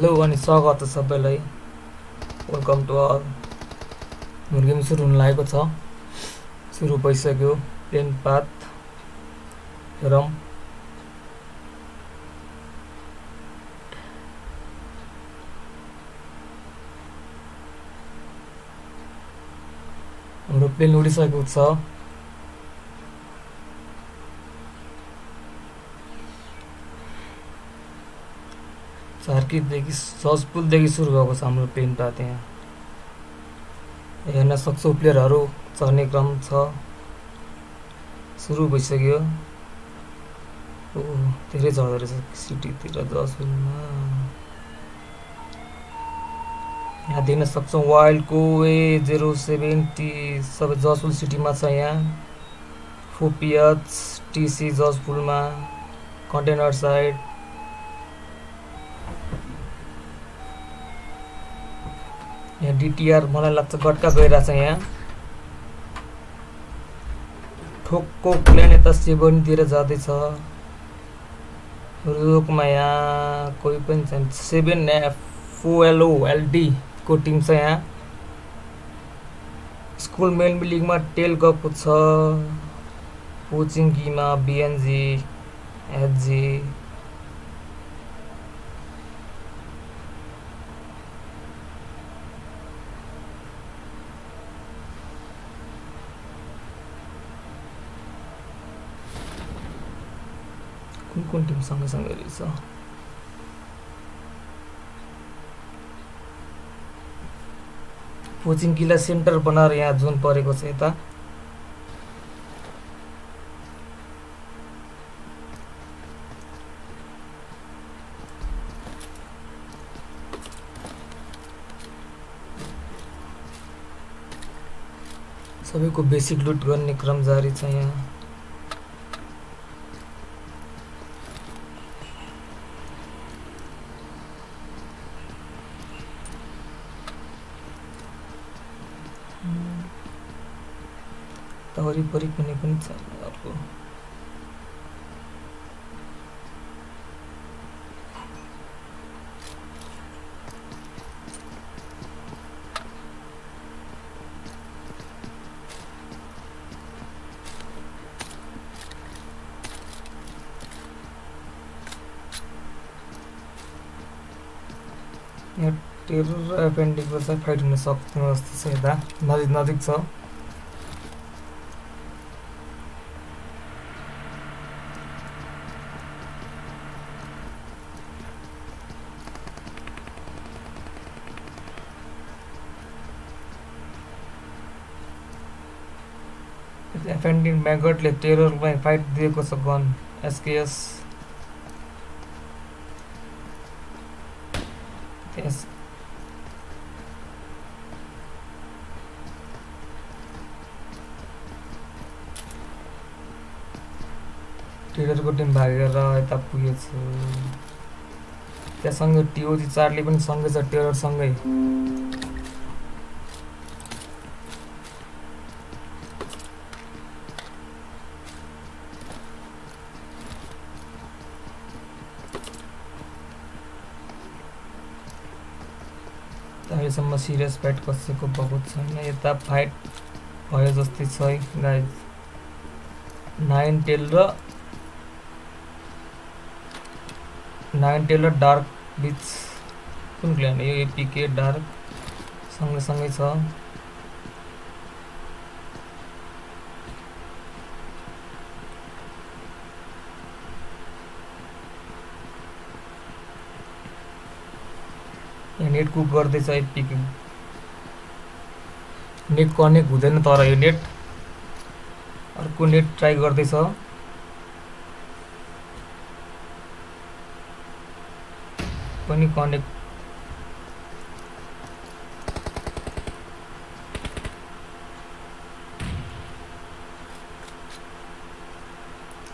Hello अनि स्वागत छ सबैलाई। वेलकम टु अल हाम्रो गेम सुरु हुन लागेको छ। सुरु भइसक्यो। प्लेन पाथ हेरौँ हाम्रो प्लेन उडिसकेको छ। सार्कीदेखि सजपुलदेखि सुरु भएको छ हाम्रो प्लेन पाथ यहाँ हेर्न सक्छौँ प्लेयरहरू चढ्ने क्रम छ। सुरु भइसक्यो। ओ धेरै चढ्दो रहेछ सिटीतिर जसपुलमा यहाँ देख्न सक्छौँ वाइल्डको ए जेरो सेभेन्टी सबै जसपुल सिटीमा छ यहाँ। फोपिएच टिसी जसपुलमा। कन्टेनर साइड डिटिआर मलाई लाग्छ गट्का गइरहेछ यहाँ। ठोक्को प्लेन यता सेभेनतिर जाँदैछ। रोकमा यहाँ कोही पनि छैन। सेभेन एलडीको टिम छ यहाँ। स्कुल मेन लिगमा टेल गएको छ। पोचिङकीमा बिएनजी एचजी। कुन टिम सँगसँगै रहेछ कोचिङ किला सेन्टर बनाएर यहाँ जुन परेको छ यता सबैको बेसिक लुट गर्ने क्रम जारी छ यहाँ। त वरिपरि कुनै पनि छैन अर्को यहाँ टेरर र एपेन्डिकको चाहिँ फाइट हुन सक्ने जस्तो छ यता नजिक नजिक छ एफएनडी म्यागटले टेररलाई फाइट दिएको छ गन एसकेएस त्यस टेररको टिम भागेर यता पुगेछ त्यहाँसँगै टिओजी चार्ली पनि सँगै छ टेररसँगै अहिलेसम्म सिरियस फाइट कसैको भएको छैन। यता फाइट भयो जस्तै छ है गाइज़ नाइन टेल र नाइन टेल र डार्क बिच कुन क्ल्यान यो? एपिके डार्क संगे सँगै छ। नेट कुक गर्दैछ एपिक नेट कनेक्ट हुँदैन तर यो नेट अर्को नेट ट्राई गर्दैछ। पनि कनेक्ट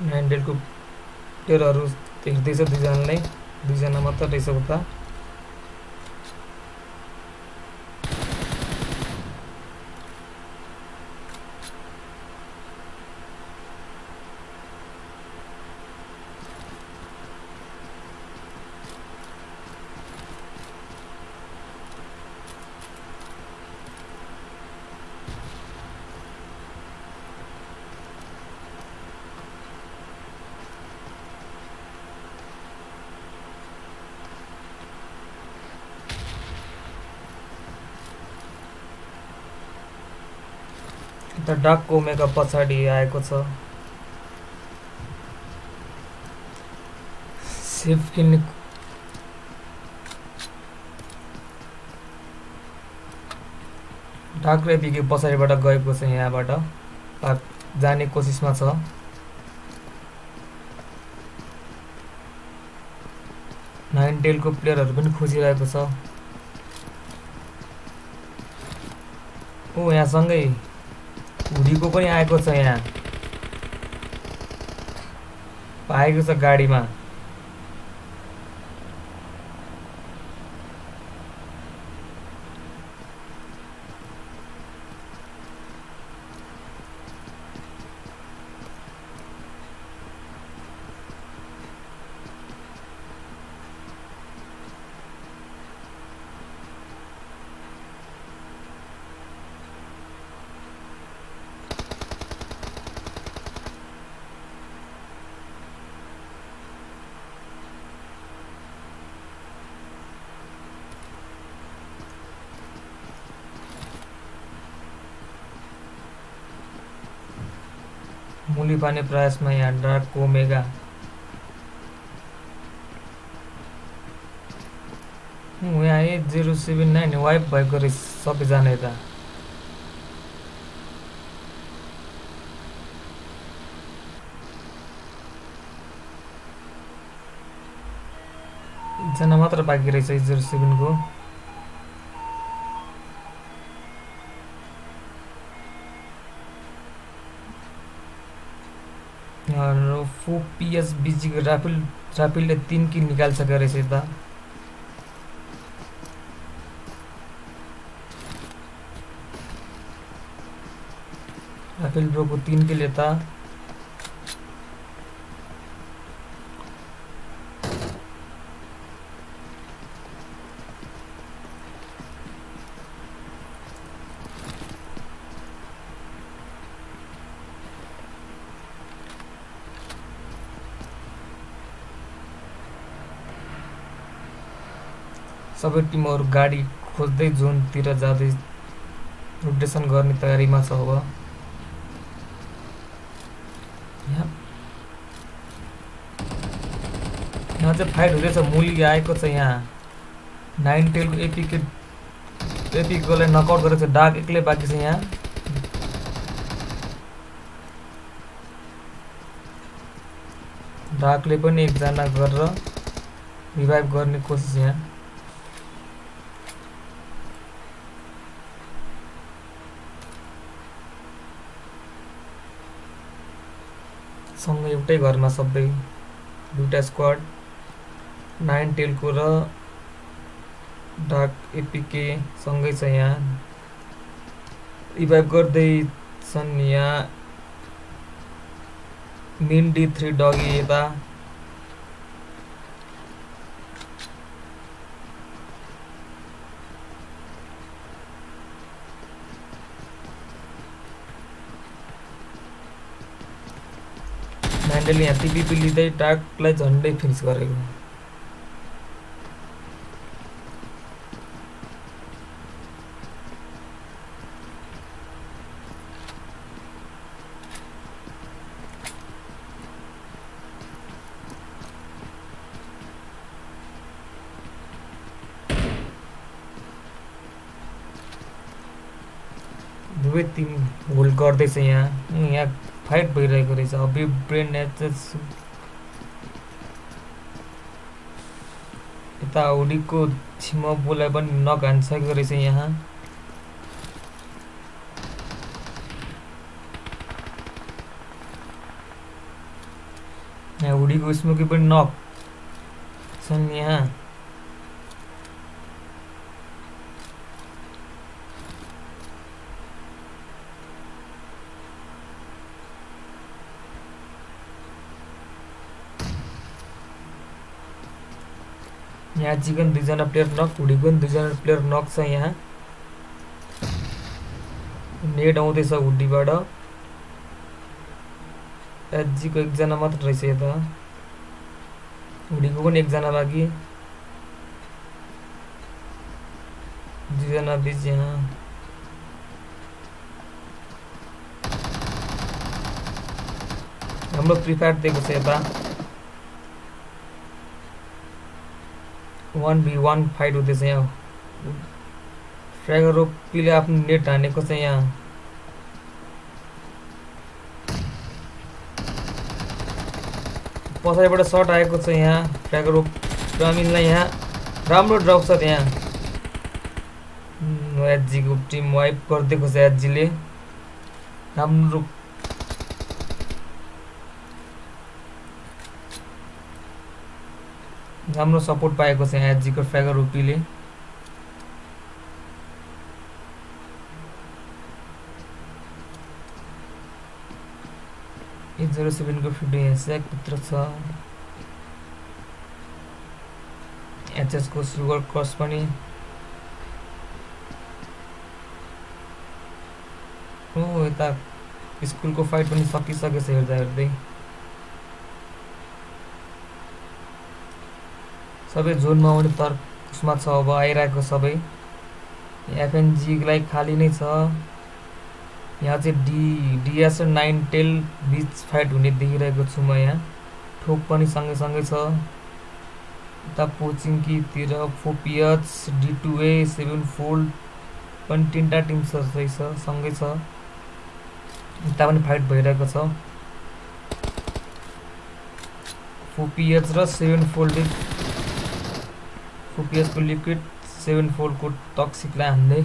ह्यान्डलको टेरहरू हेर्दैछ दुईजनालाई। दुईजना मात्र रहेछ उता। त डाकको ओमेगा पछाडि आएको छ। सेफ किन्ने डाक र एपिके पछाडिबाट गएको छ यहाँबाट। जाने कोसिसमा छ। नाइन टेलको प्लेयरहरू पनि खोजिरहेको छ। ऊ यहाँसँगै हुडीको पनि आएको छ यहाँ। पाएको छ गाडीमा। मुली पार्ने प्रयासमा यहाँ डार्क ओमेगा। ऊ यहाँ eight zero seven nine wipe भएको रहेछ सबैजना यता। एकजना मात्र बाँकी रहेछ जिरो सेभेनको। र फोर राफेल की तिन किल रहे रहेछ यता राफेल ब्रोको तिन किल यता सबै टिमहरू गाडी खोज्दै जोनतिर जाँदै रोटेसन गर्ने तयारीमा छ अब। यहाँ यहाँ चाहिँ फाइट हुँदैछ मुली आएको छ यहाँ। नाइन टेलको एपिके एपिकोलाई नकआउट गरेको छ डाक एक्लै बाँकी छ यहाँ। डाकले पनि एकजना गरेर रिभाइभ गर्ने कोसिस यहाँ सँगै एउटै घरमा सबै दुइटा स्क्वाड नाइन टेलको र डार्क एपिके सँगै छ यहाँ। रिभाइभ गर्दैछन् यहाँ। मेन डी थ्री डगी यता। ह्यान्डल यहाँ टिपिपी लिँदै डार्कलाई झन्डै फिनिस गरेको दुवै टिम होल्ड गर्दैछ यहाँ उम्, यहाँ। फाइट भइरहेको रहेछ अबि ब्रेन एचएस यता हुडीको छिमबुलाई पनि नक हानिसकेको रहेछ यहाँ। यहाँ हुडीको स्मोकी पनि नक यहाँ जिगन दुईजना प्लेयर नक हुडिगन दुईजना प्लेयर नक छ यहाँ। नेट आउँदैछ तो हुडीबाट एचजीको एकजना मात्र रहेछ यता हुडीको पनि बाकी बाँकी। दुईजना बिच यहाँ। हाम्रो प्रिफायर दिएको छ यता वान बी वान फाइट हुँदैछ यहाँ फ्रेगरोपीले आफ्नो नेट हानेको छ यहाँ पछाडिबाट सर्ट आएको छ यहाँ फ्रेगरोप ग्रामीणलाई यहाँ राम्रो ड्रप छ त्यहाँ एचजीको टिम वाइप गरिदिएको छ एचजीले राम्रो राम्रो सपोर्ट पाएको छ एचजीको फ्यागर रुपीले एट जिरो सेभेनको फिफ्टी स्याकभित्र छ। एचएसको सुगर क्रस पनि। हो यता स्कुलको फाइट पनि सकिसकेछ हेर्दा हेर्दै। सबै जोनमा आउने तर उसमा छ अब आइरहेको सबै। एफएनजीलाई खाली नै छ। यहाँ चाहिँ डी डिएस नाइन टेल बिच फाइट हुने देखिरहेको छु म यहाँ। ठोक पनि सँगैसँगै छ। यता पोचिङकीतिर फोपिएच डी टू सेभेन फोल्ड पनि तिनवटा टिम छ सँगै छ। यता पनि फाइट भइरहेको छ। फोपिएच र सेभेन फोल्ड फोपिएचको लिक्विड सेभेन फोल्डको टक्सिकलाई हान्दै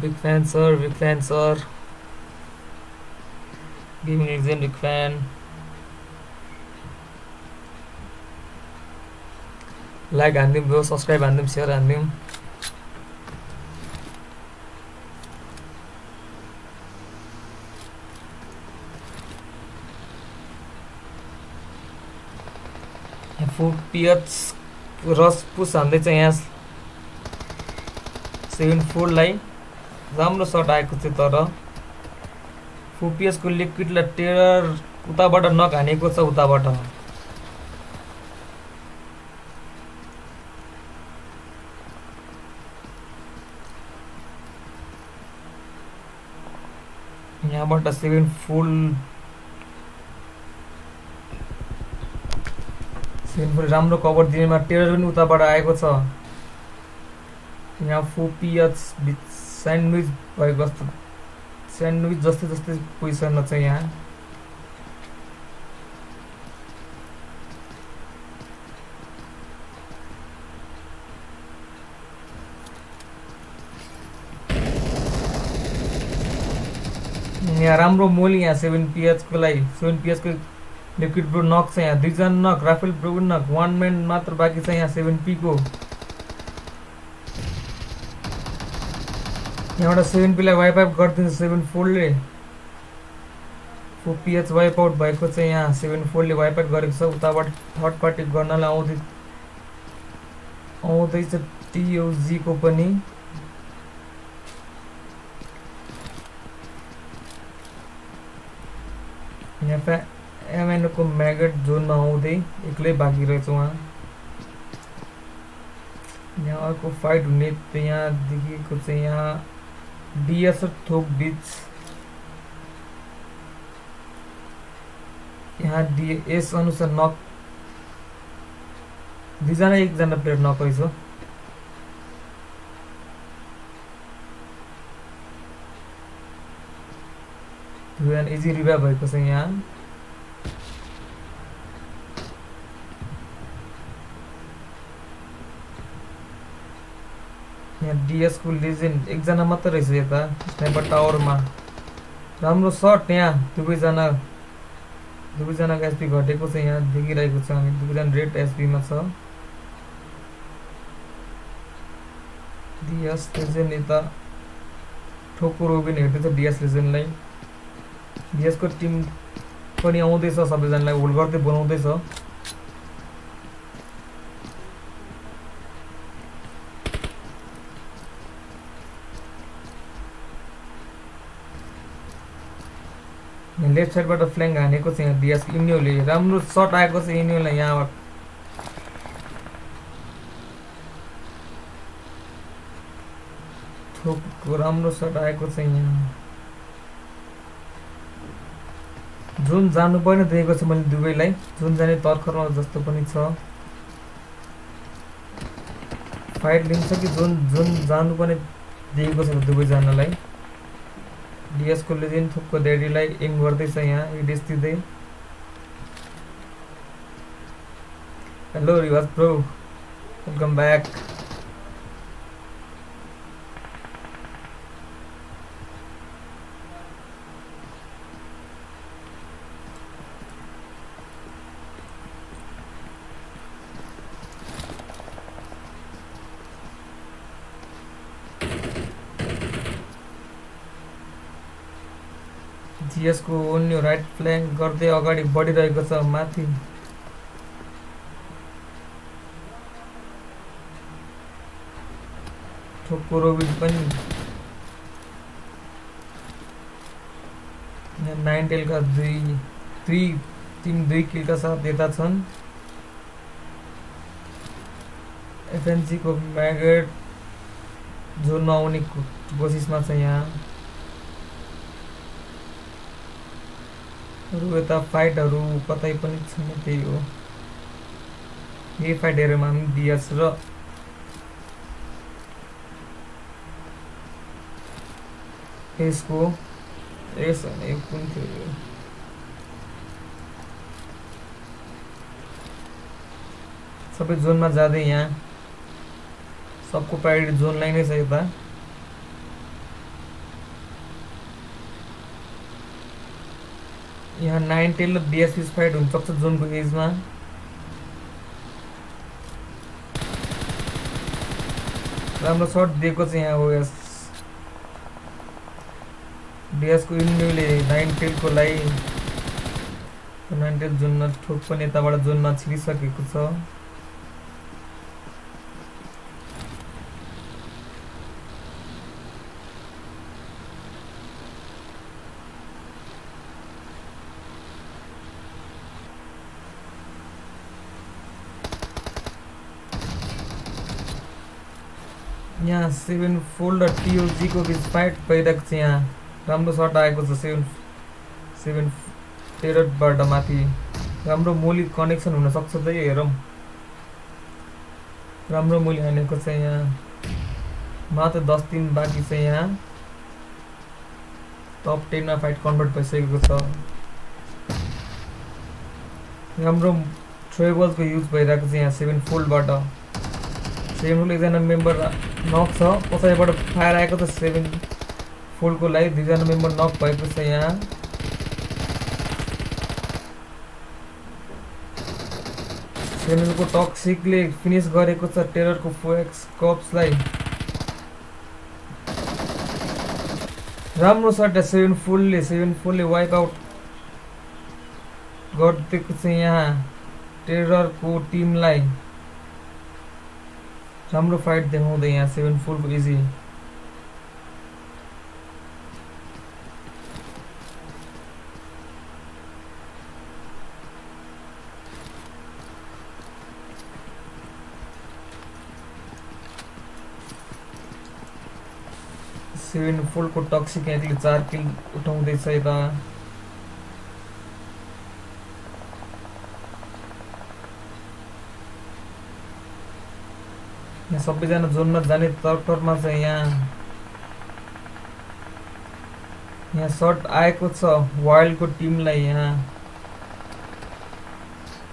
big fan sir big fan sir gaming exempt big fan like हानिदिउँ सब्सक्राइब हानिदिउँ सेयर हानिदिउँ पिएच रस पुस हान्दैछ यहाँ सेभेन फोरलाई राम्रो सर्ट आएको थियो तर फुपिएसको लिक्विडलाई टेरर उताबाट नघानेको छ उताबाट। यहाँबाट सेभेन फुल फुल राम्रो कभर दिनेमा टेरर पनि उताबाट आएको छ। यहाँ फोपिएच बिच स्यान्डविच भएको जस्तो स्यान्डविच जस्तै जस्तै पोजिसनमा छ यहाँ। यहाँ राम्रो मोली यहाँ सेभेन पिएचको लागि। सेभेन पिएचको लिक्विड ब्रो नक यहाँ दुईजना knock, Rafael bro knock, one man मात्र बाँकी यहाँ सेभेन पीको यहाँबाट सेभेन पीलाई वाइप आउट गरिदिन्छ सेभेन फोल्डले फोर पिएच वाइप आउट भएको छ यहाँ सेभेन फोल्डले वाइप आउट गरेको छ थर्ड पार्टी गर्नलाई आउँदै आउँदैछ टिओजीको पनि यहाँ एमएनओको म्यागट जोनमा आउँदै एक्लै बाँकी रहेछ उहाँ यहाँ अर्को फाइट हुने त यहाँ देखिएको चाहिँ यहाँ डिएस थोक बिच यहाँ डिएस अनुसार नक दुईजना एकजना प्लेयर नक रहेछ दुईजना इजी रिभाइभ भएको छ यहाँ। यहाँ डिएसको लेजेन्ड एकजना मात्र रहेछ यता स्नाइपर टावरमा राम्रो सर्ट यहाँ दुवैजना। दुवैजनाको एसपी घटेको छ यहाँ देखिरहेको छ हामी। दुवैजना रेड एसपीमा छ। डिएस लेजेन्ड यता ठोको रोबिन हेर्दैछ डिएस लेजेन्डलाई डिएसको टिम पनि आउँदैछ सबैजनालाई होल्ड गर्दै बनाउँदैछ लेफ्ट साइडबाट फ्ल्याङ्क हानेको छ यहाँ डिएस इन्योले। राम्रो सर्ट आएको छ इन्योलाई यहाँबाट। थोकको राम्रो सर्ट आएको छ यहाँ। जुन जानुपर्ने दिएको छ मैले दुवैलाई जुन जाने तर्खरमा जस्तो पनि छ। फाइट लिन्छ कि जुन जुन जानुपर्ने दिएको छ दुवैजनालाई डिएसको लेजेन्ड थुकको ड्याडीलाई एम गर्दैछ यहाँ इडिस दिँदै हेलो रिवाज प्रो वेलकम ब्याक जिएसको ओन्यो राइट फ्ल्याङ्क गर्दै अगाडि बढिरहेको छ माथि। ठोक्को रोबिन पनि। नाइन टेलका दुई दुई तिन दुई किलका साथ यता छन्। एफएनसीको म्यागेट जो नआउने कोसिसमा छ यहाँ। अरू यता फाइटहरू कतै पनि छैन त्यही हो। यही फाइट र। यसको यस भने कुन यहाँ। सबको प्रायोरिटी जोनलाई नै छ यता। यहाँ नाइन टेन र डिएसपी फाइट हुनसक्छ जोनको एजमा। राम्रो सर्ट दिएको चाहिँ यहाँ यस डिएसको इन्युले नाइन टेलको लागि नाइन टेल जोनमा ठोक पनि यताबाट जोनमा छिरिसकेको छ यहाँ सेभेन फोल्ड र टिओजीको बिच फाइट भइरहेको छ यहाँ। राम्रो सर्ट आएको छ सेभेन सेभेन टेरटबाट माथि। राम्रो मोली कनेक्सन हुनसक्छ त यो हेरौँ। राम्रो मोली हानेको छ यहाँ। मात्र दस दिन बाँकी छ यहाँ। टप टेनमा फाइट कन्भर्ट भइसकेको छ। राम्रो ट्रेबल्सको युज भइरहेको छ यहाँ सेभेन फोल्डबाट सेभेन फोल्ड एकजना मेम्बर नक छ। पछाडिबाट फायर आएको छ सेभेन फोल्डको लागि दुईजना मेम्बर नक भएको छ यहाँ। सेभेनको टक्सिकले फिनिस गरेको छ टेररको फोएक्स कप्सलाई। राम्रो छ सेभेन फुलले सेभेन फुलले वाइप आउट गरिदिएको छ यहाँ टेररको टिमलाई। राम्रो फाइट देखाउँदै यहाँ सेभेन फुलको इजी सेभेन फुलको टक्सिक यहाँदेखि चार किल उठाउँदैछ यता सबैजना जोनमा जाने तर्करमा छ यहाँ यहाँ सर्ट आएको छ। वाइल्डको टिमलाई यहाँ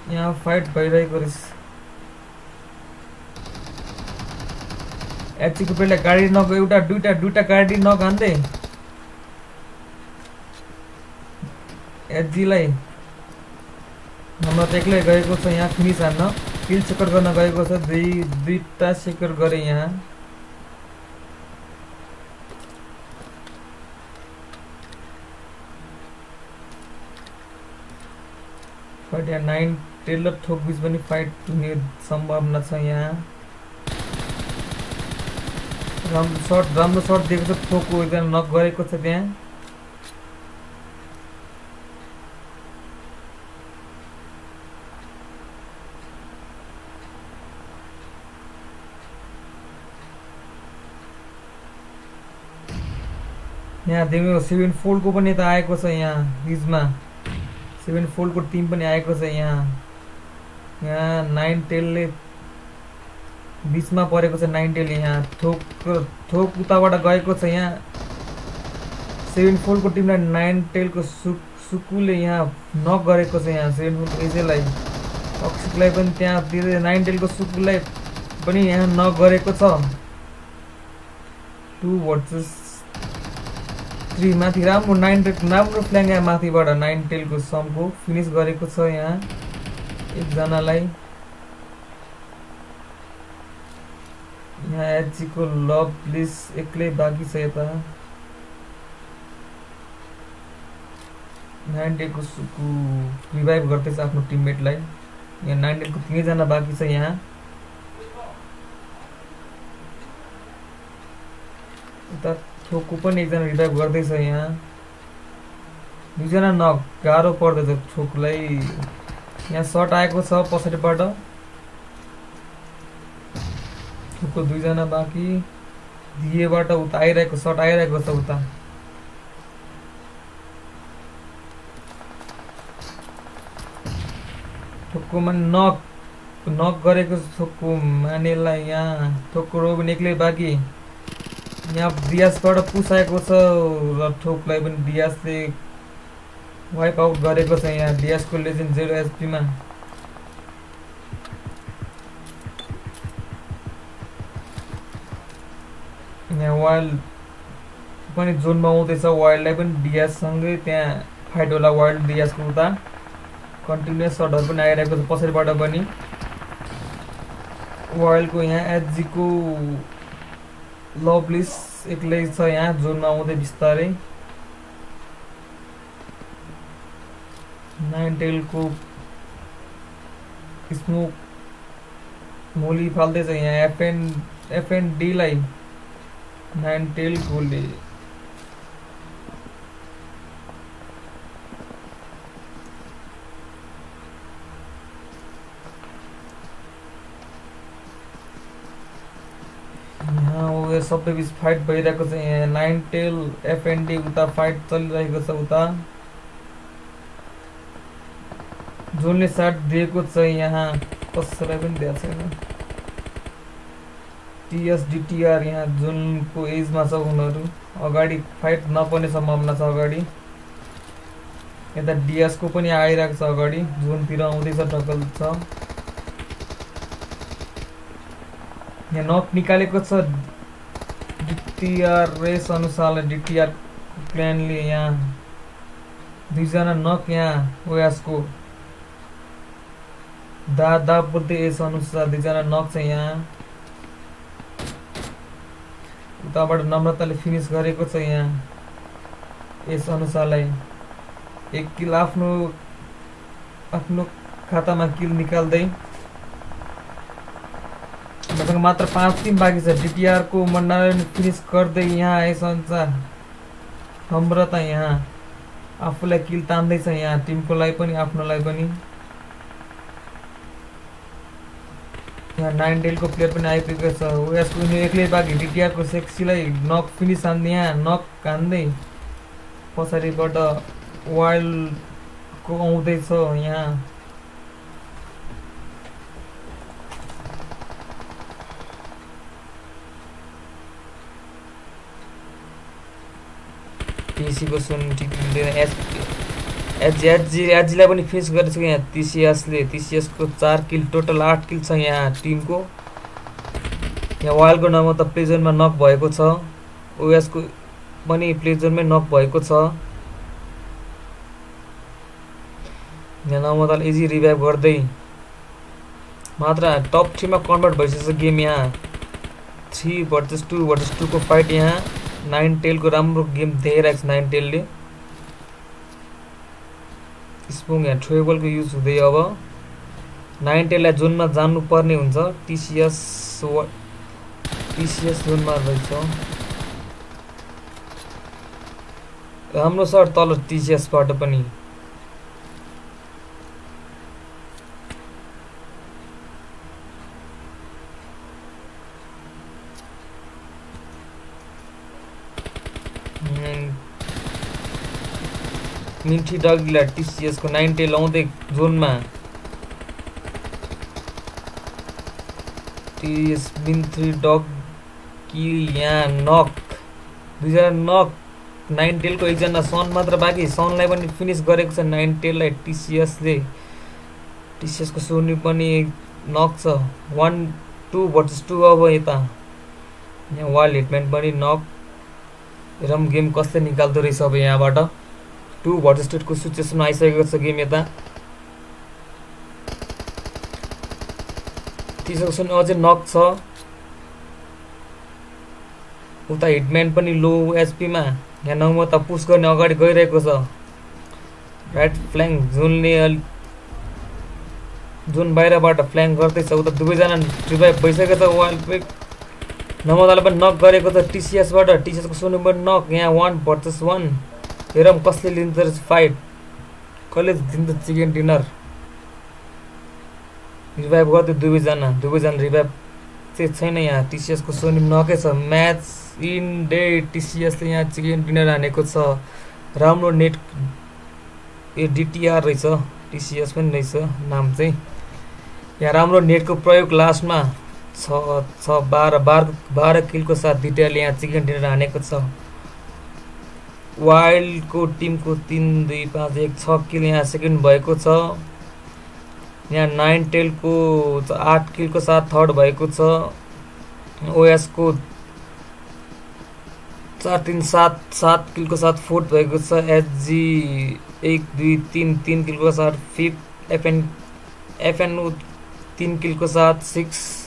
यहाँ फाइट भइरहेको रहेछ एचीको पहिला गाडी नगयो एउटा दुइटा दुइटा गाडी नखाँदै एचजीलाई हाम्रो एक्लै गएको छ यहाँ फिनिस हान्न। किल सेकर गर्न गएको छ, दुई, दुईवटा सेकर गरे यहाँ। फाइट यहाँ नाइन टेलर थोक बिच पनि फाइट हुने सम्भावना छ यहाँ। राम्रो सर्ट राम्रो सर्ट दिएको छ थोकको एकजना नक गरेको छ त्यहाँ। यहाँ देख्नु स्विमिङ पुलको पनि त आएको छ यहाँ बिचमा सेभेन फोल्डको टिम पनि आएको छ यहाँ। यहाँ नाइन टेलले बिचमा परेको छ नाइन टेल यहाँ। थोक थोक उताबाट गएको छ यहाँ। सेभेन फोल्डको टिमलाई नाइन टेलको सु सुकुले यहाँ नक गरेको छ यहाँ सेभेन फोल्डको एजेलाई। अक्षितलाई पनि त्यहाँ दिँदै नाइन टेलको सुकुलाई पनि यहाँ नक गरेको छ। टु भर्सेस थ्री माथि राम्रो नाइन राम्रो फ्ल्याङ यहाँ माथिबाट नाइन टेलको समको फिनिस गरेको छ यहाँ। एकजनालाई। यहाँ एचजीको लभ प्लिज एक्लै बाँकी छ यता। नाइन्टेलको सुकु रिभाइभ गर्दैछ आफ्नो टिममेटलाई यहाँ नाइन्टेलको तिनैजना बाँकी छ यहाँ। उता छोकको पनि एकजना रिभाइभ गर्दैछ यहाँ दुईजना न गाह्रो पर्दैछ छोकलाई यहाँ सर्ट आएको छ पछाडिबाट छोकको दुईजना बाँकी दिएबाट उता आइरहेको सर्ट आइरहेको छ उता थोक्कोमा नक नक गरेको थोक्को मानेलाई यहाँ थोक्को रोबिन एक्लै बाँकी यहाँ डियासबाट पुसाएको छ र ठोकलाई पनि डियासले वाइप आउट गरेको छ यहाँ डियासको लेजेन्ड जेरो एचपीमा यहाँ वाइल्ड पनि जोनमा आउँदैछ वाइल्डलाई पनि डियाससँगै त्यहाँ फाइट होला वाइल्ड डियासको उता। कन्टिन्युस सर्टहरू पनि आइरहेको छ पछाडिबाट पनि। वाइल्डको यहाँ एचजीको लभलिस एक्ल छ यहाँ जोनमा आउँदै बिस्तारै। नाइन टेलको स्मोक मोली फाल्दैछ यहाँ एफएन एफएनडीलाई नाइन उयो सबै बिच फाइट भइरहेको छ। यहाँ नाइन टेल एफएनडी उता फाइट चलिरहेको छ उता। जोनले साथ दिएको छ यहाँ कसैलाई पनि दिएको छैन। टिएस डिटिआर यहाँ जुनको एजमा छ उनीहरू। अगाडि फाइट नपर्ने सम्भावना छ अगाडि। यता डिएसको पनि आइरहेको छ अगाडि। जोनतिर आउँदैछ टकल छ। यहाँ नक निकालेको छ। डिटिआर रेस अनुसारले डिटिआर प्लानले यहाँ दुईजना नक यहाँ ओयासको दा दा बोल्दै यस अनुसार दुईजना नक छ यहाँ उताबाट नम्रताले फिनिस गरेको छ यहाँ। यस अनुसारलाई एक किल आफ्नो आफ्नो खातामा किल निकाल्दै मसँग मात्र पाँच टिम बाँकी छ। डिटिआरको मण्डल फिनिस गर्दै यहाँ आएछ अनुसार नम्रता यहाँ आफूलाई किल तान्दैछ यहाँ। टिमको लागि पनि आफ्नोलाई पनि। यहाँ नाइन डेलको प्लेयर पनि आइपुगेको छ। उयसको उनी एक्लै बाँकी डिटिआरको सेक्सीलाई नक फिनिस हान्दै यहाँ नक हान्दै पछाडिबाट वाइल्डको आउँदैछ यहाँ। टिसीको सुन ठिक हुँदैन। एच एच एचजी एचजीलाई पनि फेस गरेको यहाँ टिसिएसले। टिसिएसको चार किल टोटल आठ किल छ यहाँ टिमको। यहाँ वाइल्डको नाममा त प्लेजरमा नक भएको छ। ओएसको पनि प्लेजरमै नक भएको छ। यहाँ नमताल इजी रिभाइभ गर्दै। मात्र टप थ्रीमा कन्भर्ट भइसकेको छ गेम यहाँ। थ्री भर्सेस टू भर्सेस टूको फाइट यहाँ। नाइन टेलको राम्रो गेम देखाइरहेको छ नाइन टेलले स्पुङ यहाँ ट्रेबलको युज हुँदै अब। नाइन टेललाई जोनमा जानुपर्ने हुन्छ। टिसिएस टिसिएस जोनमा रहेछ। राम्रो छ तल टिसिएसबाट पनि। मिन्ठी डगिला टिसिएसको टेल आउँदै जोनमा मिन्थ्री डग कि यहाँ नक दुईजना नक नाइन टेलको एकजना सन मात्र बाँकी। सनलाई पनि फिनिस गरेको छ। नाइन टेललाई टिसिएसले टिसिएसको सोनी पनि नक छ। वान टू भर्सेस टू अब यता। यहाँ वाल हिटम्यान पनि नक। रम गेम कसले निकाल्दो रहेछ अब यहाँबाट? टु भर्सेस टुको सिचुएसनमा आइसकेको छ गेम यता। तिसको अझै नक छ। उता हिटम्यान पनि लो एचपीमा। यहाँ नौमा त पुस गर्ने अगाडि गइरहेको छ। राइट फ्ल्याङ्क जुनले जुन बाहिरबाट फ्ल्याङ्क गर्दैछ उता दुवैजना रिभाइभ भइसकेको छ। वाल पिक नमदाले पनि नक गरेको छ। टिसिएसबाट टिसिएसको सोनु पनि नक। यहाँ वान भर्सेस वान हेरौँ कसले लिन्छ फाइट कसले दिन्छ चिकन डिनर रिभाइभ गर्दै दुवैजना दुवैजना रिभाइभ चाहिँ छैन यहाँ टिसिएसको सोनी नकै छ म्याच इन डे टिसिएसले यहाँ चिकन डिनर हानेको छ राम्रो नेट ए डिटिआर रहेछ टिसिएस पनि रहेछ नाम चाहिँ यहाँ राम्रो नेटको प्रयोग लास्टमा छ छ बाह्र बाह्र बाह्र किलको साथ डिटिआरले यहाँ चिकन डिनर हानेको छ वाइल्डको टिमको तिन दुई पाँच एक छ किल यहाँ सेकेन्ड भएको छ। यहाँ नाइन टेलको आठ किलको साथ थर्ड भएको छ। ओएसको चार तिन सात सात किलको साथ फोर्थ भएको छ। एचजी एक दुई तिन तिन किलको साथ फिफ्थ एफएन एफएनओ तिन किलको साथ सिक्स।